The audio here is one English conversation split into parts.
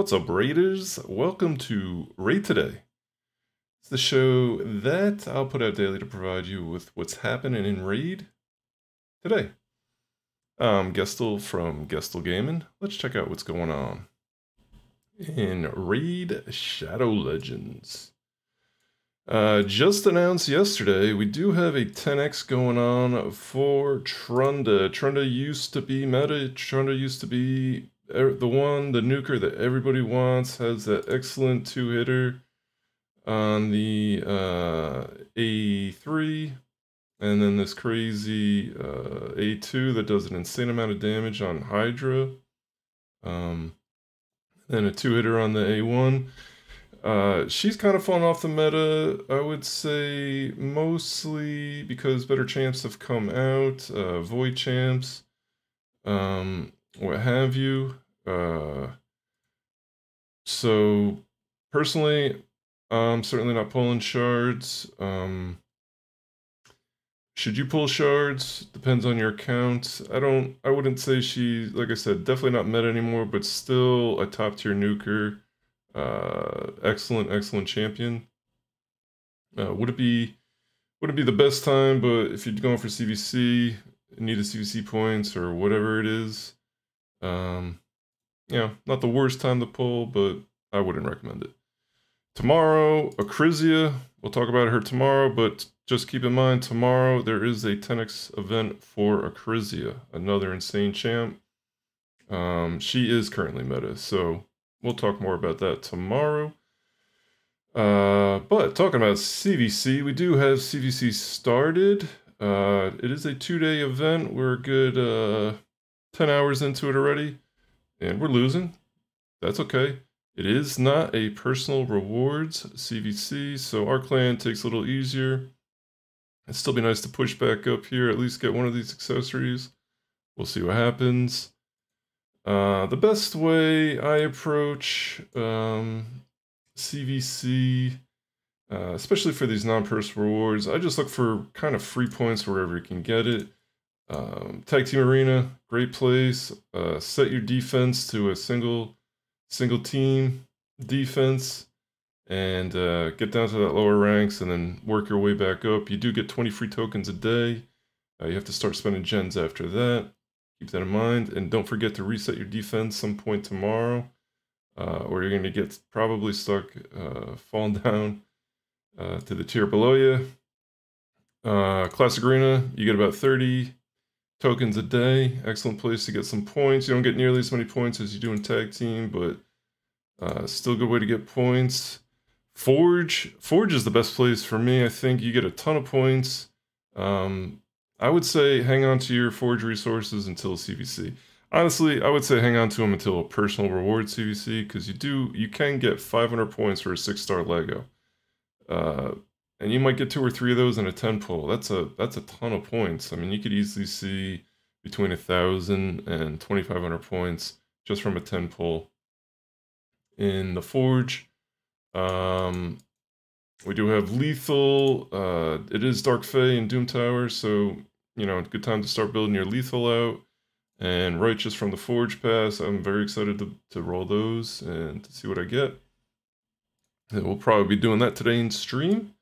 What's up, Raiders? Welcome to Raid Today. It's the show that I'll put out daily to provide you with what's happening in Raid today. I'm Gestal from Gestal Gaming. Let's check out what's going on in Raid Shadow Legends. Uh, just announced yesterday, we do have a 10x going on for Trunda. Trunda used to be meta. Trunda used to be the one, the nuker that everybody wants, has that excellent two hitter on the uh, A3, and then this crazy uh, A2 that does an insane amount of damage on Hydra, um, and a two hitter on the A1. Uh, she's kind of fallen off the meta, I would say, mostly because better champs have come out, uh, void champs, um, what have you. Uh, so, personally, I'm certainly not pulling shards. Um, should you pull shards? Depends on your account. I don't. I wouldn't say she. Like I said, definitely not meta anymore, but still a top tier nuker. Uh, excellent, excellent champion. Uh, would it be? Would it be the best time? But if you're going for CVC, need a CVC points or whatever it is, um, know, not the worst time to pull, but I wouldn't recommend it. Tomorrow, Acrizia. We'll talk about her tomorrow, but just keep in mind tomorrow there is a 10x event for Acrizia, another insane champ. Um, she is currently meta, so we'll talk more about that tomorrow. Uh, but talking about CVC, we do have CVC started. Uh, it is a two-day event. We're a good uh, 10 hours into it already, and we're losing. That's okay. It is not a personal rewards CVC, so our clan takes a little easier. It'd still be nice to push back up here, at least get one of these accessories. We'll see what happens. Uh, the best way I approach um, CVC, uh, especially for these non-personal rewards, I just look for kind of free points wherever you can get it. Um, Tag Team Arena, great place. Uh, set your defense to a single single team defense and uh, get down to that lower ranks and then work your way back up. You do get 20 free tokens a day. Uh, you have to start spending gens after that. Keep that in mind. And don't forget to reset your defense some point tomorrow, uh, or you're going to get probably stuck uh, falling down uh, to the tier below you. Classic Arena, you get about 30 tokens a day. Excellent place to get some points. You don't get nearly as many points as you do in tag team, but uh, still a good way to get points. Forge, Forge is the best place for me. I think you get a ton of points. Um, I would say hang on to your Forge resources until CVC. Honestly, I would say hang on to them until a personal reward CVC because you do you can get 500 points for a six star Lego, uh, and you might get two or three of those in a 10 pull. That's a that's a ton of points. I mean, you could easily see between a thousand and 2,500 points just from a 10 pull. In the Forge, um, we do have Lethal. Uh, it is Dark Fey and Doom Tower, so you know, good time to start building your lethal out. And Righteous from the Forge Pass, I'm very excited to, to roll those and to see what I get. And we'll probably be doing that today in stream.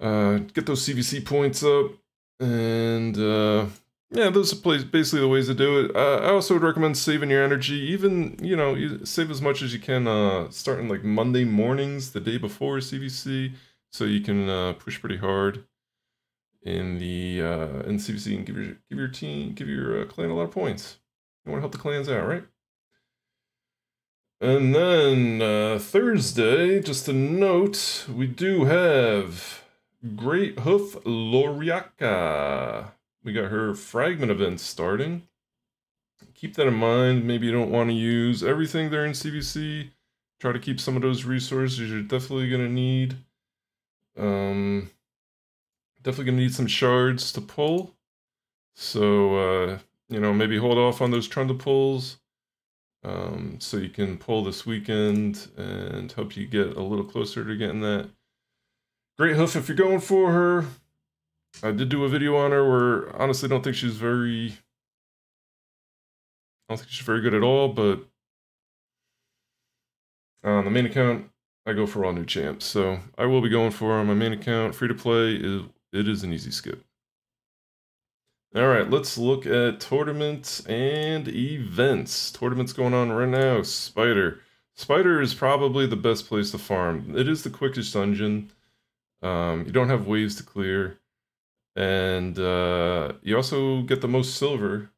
Uh, get those CVC points up. And uh, yeah, those are basically the ways to do it. Uh, I also would recommend saving your energy. Even, you know, you save as much as you can uh, starting like Monday mornings, the day before CVC, so you can uh, push pretty hard in the uh, in CVC and give your give your team give your uh, clan a lot of points. You want to help the clans out, right? And then uh, Thursday, just a note, we do have Great Hoof Loriaka. We got her fragment event starting. Keep that in mind. Maybe you don't want to use everything there in CVC. Try to keep some of those resources you're definitely going to need. Um, Definitely going to need some shards to pull. So, uh, you know, maybe hold off on those Trunda pulls. Um, so you can pull this weekend and help you get a little closer to getting that great hoof if you're going for her. I did do a video on her where honestly don't think she's very I don't think she's very good at all, but On the main account, I go for all new champs. So I will be going for on my main account. Free to play is it is an easy skip. All right, let's look at tournaments and events. Tournaments going on right now. Spider. Spider is probably the best place to farm. It is the quickest dungeon. Um, you don't have waves to clear. And uh, you also get the most silver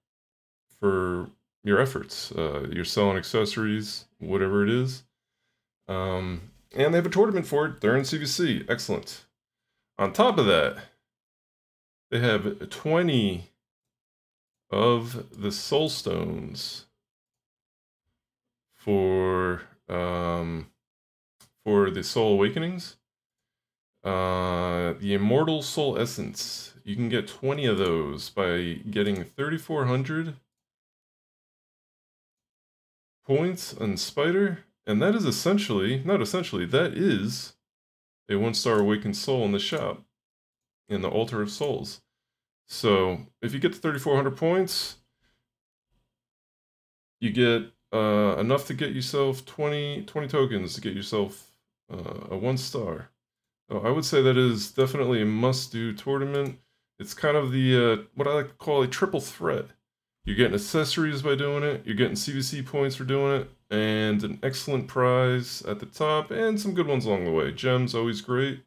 for your efforts. Uh, you're selling accessories, whatever it is. Um, and they have a tournament for it. They're in CVC. Excellent. On top of that, they have 20 of the soul stones for um, for the soul awakenings. Uh, the immortal soul essence. You can get 20 of those by getting 3,400 points on Spider and that is essentially, not essentially, that is a one star awakened soul in the shop, in the Altar of Souls. So if you get to 3,400 points, you get uh, enough to get yourself 20, 20 tokens to get yourself uh, a one star. So I would say that is definitely a must do tournament. It's kind of the, uh, what I like to call a triple threat. You're getting accessories by doing it, you're getting CVC points for doing it, and an excellent prize at the top, and some good ones along the way. Gems, always great.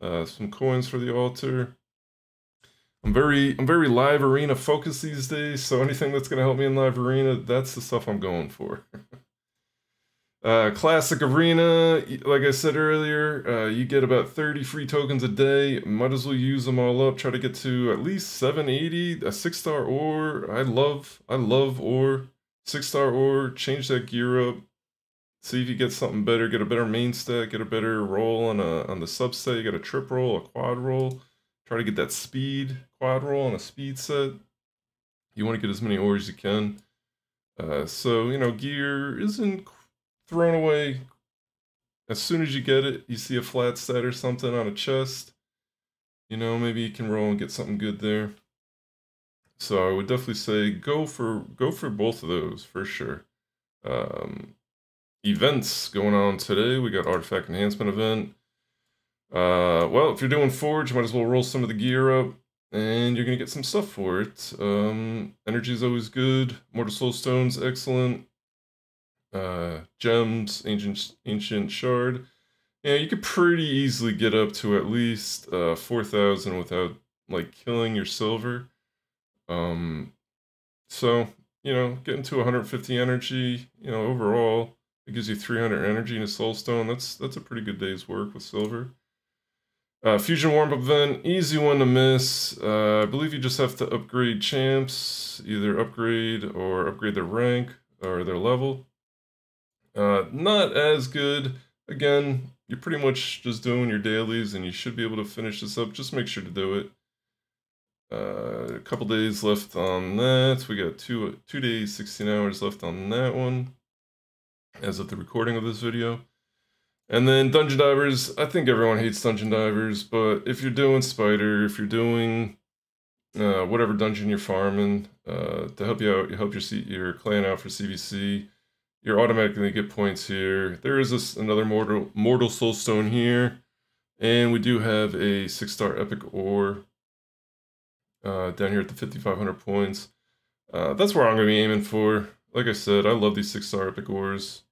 Uh, some coins for the altar. I'm very I'm very live arena focused these days, so anything that's gonna help me in live arena, that's the stuff I'm going for. uh, classic arena, like I said earlier, uh, you get about 30 free tokens a day. Might as well use them all up. Try to get to at least 780, a six star ore. I love I love ore. Six star ore, change that gear up. See if you get something better, get a better main stack, get a better roll on a on the subset. You get a trip roll, a quad roll. Try to get that speed quad roll on a speed set. You want to get as many ores as you can. Uh, so, you know, gear isn't thrown away. As soon as you get it, you see a flat set or something on a chest. You know, maybe you can roll and get something good there. So I would definitely say go for go for both of those for sure. Um, events going on today. We got artifact enhancement event. Uh, well, if you're doing forge, you might as well roll some of the gear up, and you're gonna get some stuff for it. Um, energy is always good. Mortal soul stones, excellent. Uh, gems, ancient ancient shard. Yeah, you could pretty easily get up to at least uh, 4,000 without like killing your silver. Um, so, you know, getting to 150 energy, you know, overall, it gives you 300 energy in a soul stone. That's that's a pretty good day's work with silver. Uh, Fusion warm-up event, easy one to miss. Uh, I believe you just have to upgrade champs, either upgrade or upgrade their rank or their level. Uh, not as good. Again, you're pretty much just doing your dailies and you should be able to finish this up. Just make sure to do it. Uh, a couple days left on that. We got two two days, 16 hours left on that one as of the recording of this video. And then Dungeon Divers, I think everyone hates Dungeon Divers, but if you're doing Spider, if you're doing uh, whatever dungeon you're farming uh, to help you out, you help your, your clan out for CVC, you're automatically get points here. There is this, another Mortal, Mortal Soul Stone here, and we do have a 6-star Epic Ore uh, down here at the 5,500 points. Uh, that's where I'm going to be aiming for. Like I said, I love these six star epic ores,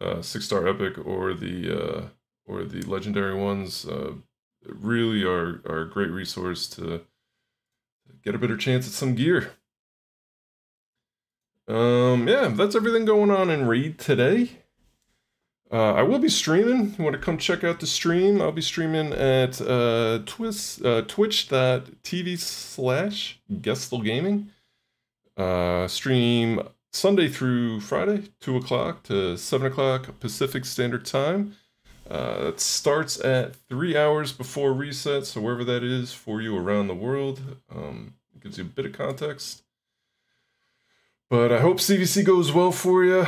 uh, six star epic or the uh, or the legendary ones. Uh, really are are a great resource to get a better chance at some gear. Um, yeah, that's everything going on in Raid today. Uh, I will be streaming. You want to come check out the stream? I'll be streaming at uh, twist, uh, twitch.tv slash Gestal Gaming. Uh, stream Sunday through Friday, 2 o'clock to 7 o'clock Pacific Standard Time. Uh, it starts at three hours before reset, so wherever that is for you around the world, um, gives you a bit of context. But I hope CVC goes well for you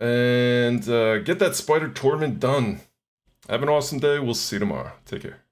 and uh, get that spider tournament done. Have an awesome day. We'll see you tomorrow. Take care.